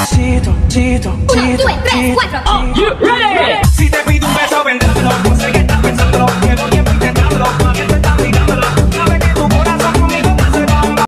Uno, dos, tres, cuatro.